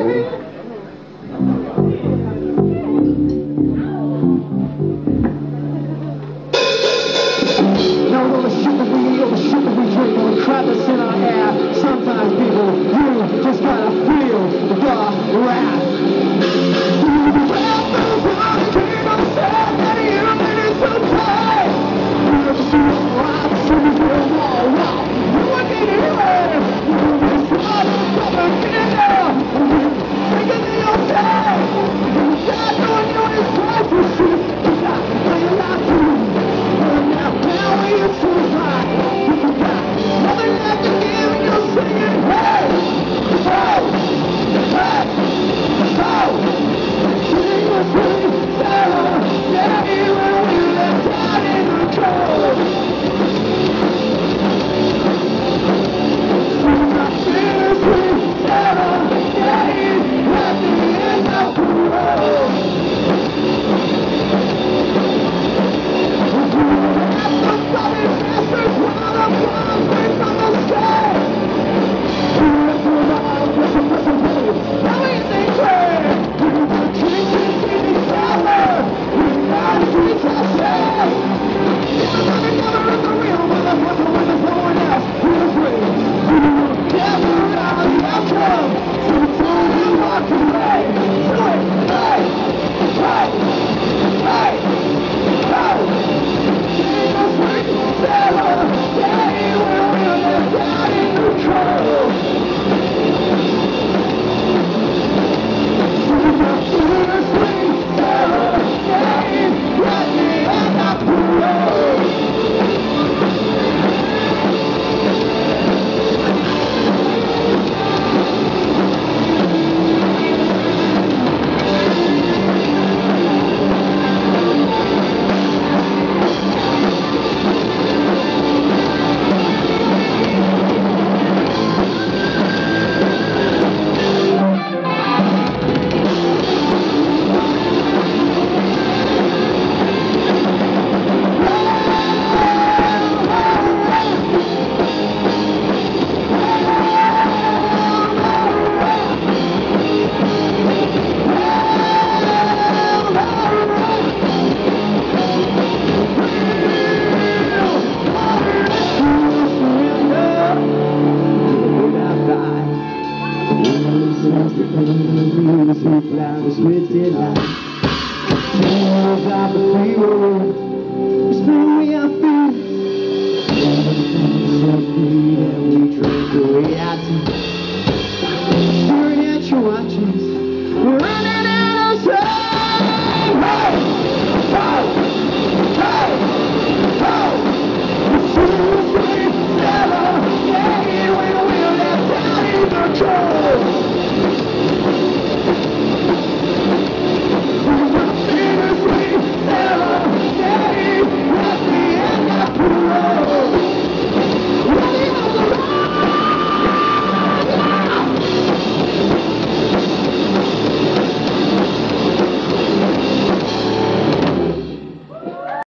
Now Music loud is written out. Turns out the free.